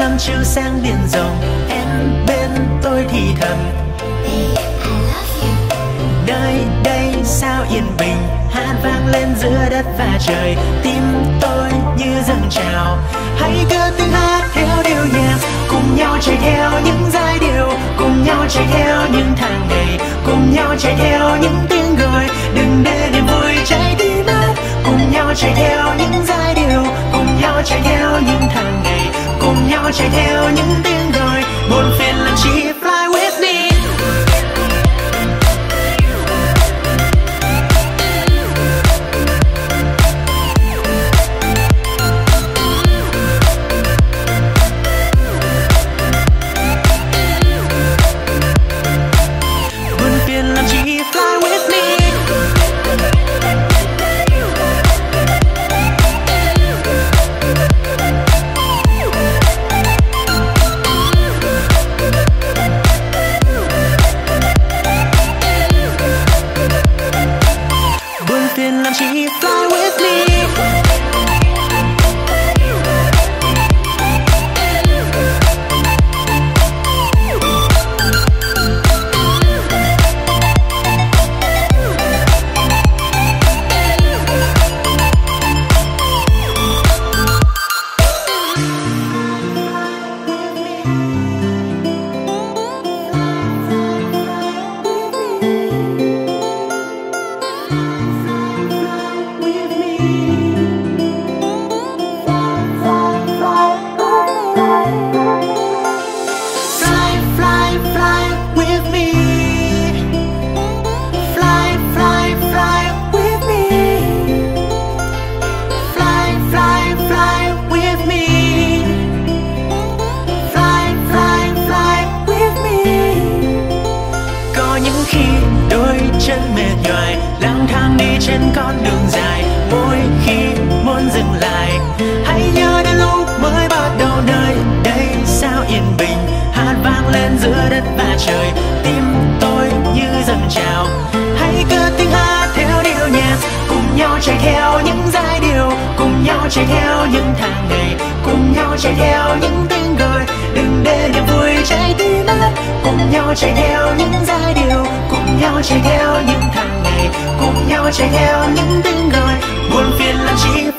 năm chiều sang biển rộng. Em bên tôi thì thầm. Nơi đây, sao yên bình? Hát vang lên giữa đất và trời. Tim tôi như dâng trào. Hãy cứ tiếng hát theo điệu nhạc. Cùng nhau chạy theo những giai điệu. Cùng nhau chạy theo những tháng ngày cùng nhau chạy theo những tiếng gọi. Đừng để niềm vui cháy đi mất cùng nhau chạy theo những giai điệu. Cùng nhau chạy theo những tháng ngày cùng nhau chạy theo những tiếng gọi buồn phiền làm chi vang lên giữa đất và trời. Tim tôi như dâng trào. Hãy cứ tiếng hát theo điệu nhạc. Cùng nhau chạy theo những giai điệu. Cùng nhau chạy theo những tháng ngày cùng nhau chạy theo những tiếng gọi. Đừng để niềm vui trái tim mất cùng nhau chạy theo những giai điệu. Cùng nhau chạy theo những tháng ngày cùng nhau chạy theo những tiếng gọi. Buồn phiền làm chi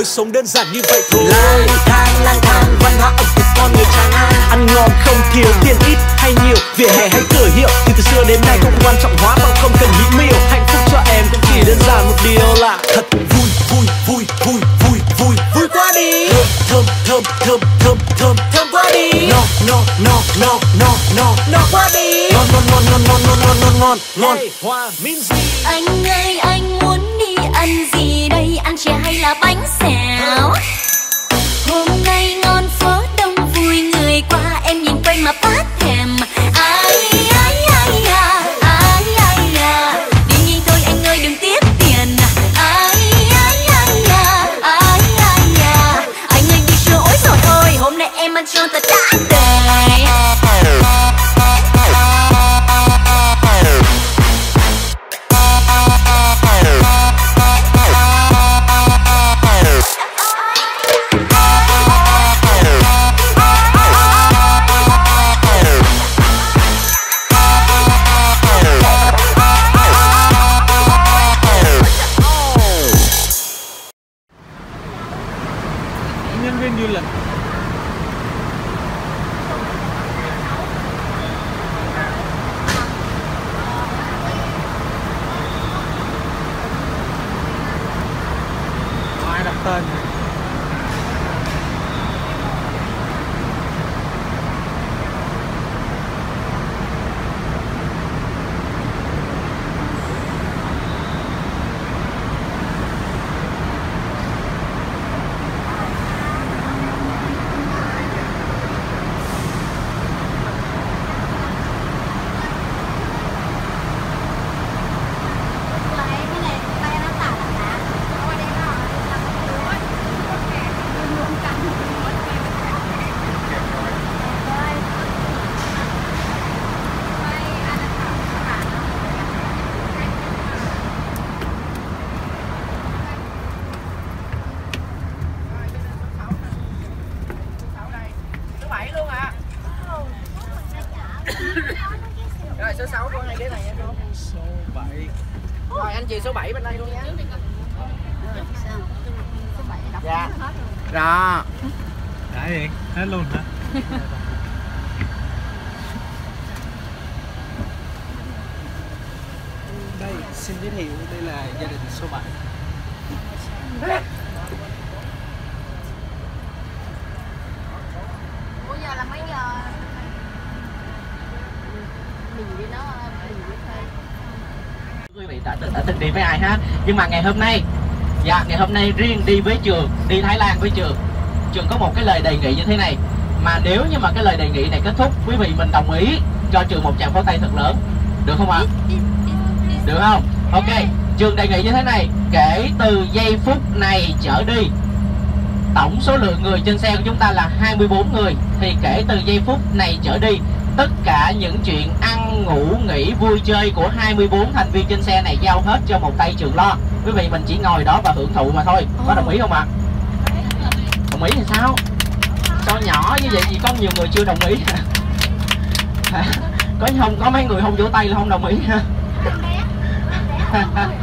lối sống đơn giản như vậy thôi. Lang thang lang thang, văn hóa ẩm thực con người Tràng an. Ăn ngon không thiếu tiền ít hay nhiều, vỉa hè hay cửa hiệu. Thì từ xưa đến nay không quan trọng hóa bằng không cần mỹ miều hạnh phúc cho em cũng chỉ đơn giản một điều là thật vui vui vui vui vui thơm thơm thơm thơm thơm thơm quá đi. No no no no no no no quá đi. Ngon ngon ngon ngon ngon ngon ngon ngon ngon. Ngon hoa Minzy Anh ơi anh muốn đi ăn gì đây? Ăn chè hay là bánh xèo? Hôm cho Có ai đặt tên số 7 luôn à rồi số 6 con hai ghế này nha cô số 7 rồi anh chị số 7 bên đây luôn nha dạ rồi Đã gì? Hết luôn hả? đây xin giới thiệu đây là gia đình số 7 Ủa giờ là mấy giờ? Mình đi nó mình đi thuê quý vị đã từng đã từng đi với ai ha nhưng mà ngày hôm nay dạ ngày hôm nay riêng đi với trường, đi Thái Lan với trường. Trường có một cái lời đề nghị như thế này. Mà nếu như mà cái lời đề nghị này kết thúc, quý vị mình đồng ý cho trường một tràng pháo tay thật lớn. Được không ạ? Được không? Ok, trường đề nghị như thế này. Kể từ giây phút này trở đi, tổng số lượng người trên xe của chúng ta là 24 người. Thì kể từ giây phút này trở đi tất cả những chuyện ăn ngủ nghỉ vui chơi của 24 thành viên trên xe này giao hết cho một tay trường lo. Quý vị mình chỉ ngồi đó và hưởng thụ mà thôi. Có đồng ý không ạ? Đồng ý thì sao? Sao nhỏ như vậy gì có nhiều người chưa đồng ý? Có không có mấy người không vỗ tay là không đồng ý. Ha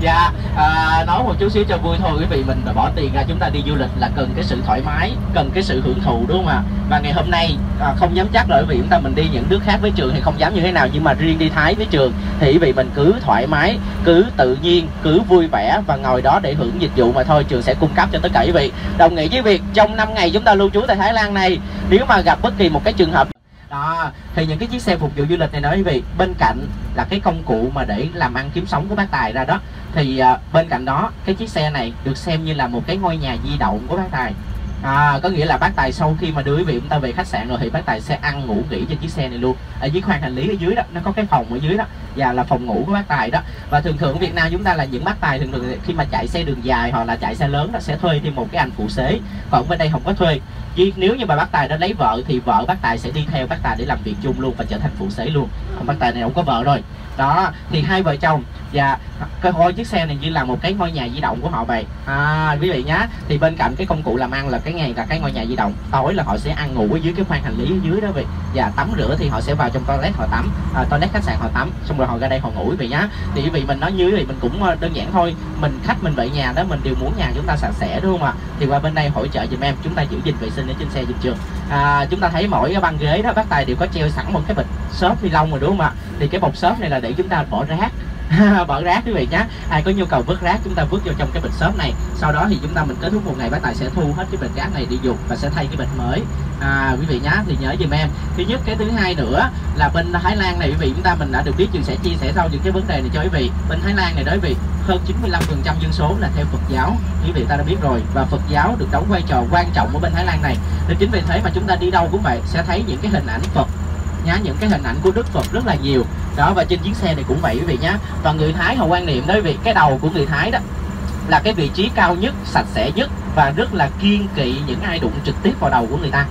dạ à, nói một chút xíu cho vui thôi. Quý vị mình bỏ tiền ra chúng ta đi du lịch là cần cái sự thoải mái cần cái sự hưởng thụ đúng không ạ? Và ngày hôm nay à, không dám chắc là quý vị chúng ta mình đi những nước khác với trường thì không dám như thế nào nhưng mà riêng đi thái với trường thì quý vị mình cứ thoải mái cứ tự nhiên cứ vui vẻ và ngồi đó để hưởng dịch vụ mà thôi. Trường sẽ cung cấp cho tất cả quý vị. Đồng nghĩa với việc trong 5 ngày chúng ta lưu trú tại thái lan này nếu mà gặp bất kỳ một cái trường hợp đó thì những cái chiếc xe phục vụ du lịch này đó quý vị bên cạnh là cái công cụ mà để làm ăn kiếm sống của bác tài ra đó thì à, bên cạnh đó cái chiếc xe này được xem như là một cái ngôi nhà di động của bác tài. À, có nghĩa là bác tài sau khi mà đưa quý vị chúng ta về khách sạn rồi thì bác tài sẽ ăn ngủ nghỉ trên chiếc xe này luôn. Ở dưới khoang hành lý ở dưới đó nó có cái phòng ở dưới đó và là phòng ngủ của bác tài đó. Và thường thường ở Việt Nam chúng ta là những bác tài thường thường khi mà chạy xe đường dài hoặc là chạy xe lớn nó sẽ thuê thêm một cái anh phụ xế. Còn bên đây không có thuê. Chứ nếu như mà bác tài đã lấy vợ thì vợ bác tài sẽ đi theo bác tài để làm việc chung luôn và trở thành phụ xế luôn. Còn bác tài này không có vợ rồi. Đó thì hai vợ chồng và cái coi chiếc xe này như là một cái ngôi nhà di động của họ vậy. À, quý vị nhá thì bên cạnh cái công cụ làm ăn là cái ngày là cái ngôi nhà di động. Tối là họ sẽ ăn ngủ ở dưới cái khoang hành lý ở dưới đó vậy. Và tắm rửa thì họ sẽ vào trong toilet họ tắm à, toilet khách sạn họ tắm. Xong rồi họ ra đây họ ngủ quý vị nhá. Thì quý vị mình nói như thì mình cũng ờ, đơn giản thôi. Mình khách mình về nhà đó mình đều muốn nhà chúng ta sạch sẽ đúng không ạ? Thì qua bên đây hỗ trợ giùm em chúng ta giữ gìn vệ sinh ở trên xe giùm trường. À, chúng ta thấy mỗi cái băng ghế đó bác tài đều có treo sẵn một cái bịch xốp ni lông rồi đúng không ạ? Thì cái bọc xốp này là để chúng ta bỏ rác. Bỏ rác quý vị nhé ai có nhu cầu vứt rác chúng ta vứt vô trong cái bịch xốp này. Sau đó thì chúng ta mình kết thúc một ngày bác tài sẽ thu hết cái bịch rác này đi dùng và sẽ thay cái bịch mới à, quý vị nhé thì nhớ giùm em. Thứ nhất cái thứ hai nữa là bên Thái Lan này quý vị chúng ta mình đã được biết trường sẽ chia sẻ sau những cái vấn đề này cho quý vị. Bên Thái Lan này đối quý vị hơn 95% dân số là theo Phật giáo. Quý vị ta đã biết rồi. Và Phật giáo được đóng vai trò quan trọng ở bên Thái Lan này. Nên chính vì thế mà chúng ta đi đâu cũng vậy sẽ thấy những cái hình ảnh Phật nhá những cái hình ảnh của Đức Phật rất là nhiều. Đó và trên chiếc xe này cũng vậy quý vị nhá. Và người Thái họ quan niệm đối với vị cái đầu của người Thái đó là cái vị trí cao nhất sạch sẽ nhất và rất là kiên kỵ những ai đụng trực tiếp vào đầu của người ta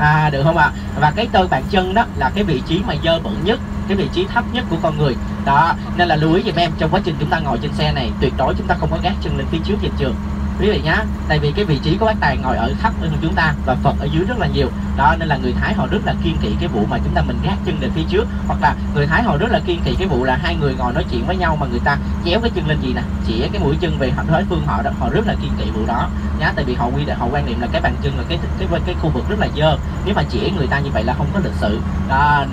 à được không ạ? Và cái tơ bàn chân đó là cái vị trí mà dơ bẩn nhất, cái vị trí thấp nhất của con người. Đó, nên là lưu ý giùm em, trong quá trình chúng ta ngồi trên xe này, tuyệt đối chúng ta không có gác chân lên phía trước trên trường quý vị nhá tại vì cái vị trí của bác tài ngồi ở thấp hơn chúng ta và phật ở dưới rất là nhiều. Đó nên là người thái họ rất là kiên kỵ cái vụ mà chúng ta mình gác chân lên phía trước. Hoặc là người thái họ rất là kiên kỵ cái vụ là hai người ngồi nói chuyện với nhau mà người ta chéo cái chân lên gì nè chỉ cái mũi chân về họ đối phương họ đó họ rất là kiên kỵ vụ đó. Nhá tại vì họ quy định họ quan niệm là cái bàn chân là cái cái cái, cái khu vực rất là dơ. Nếu mà chỉ người ta như vậy là không có lịch sự. Đó